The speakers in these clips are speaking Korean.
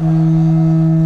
음...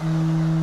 Mm.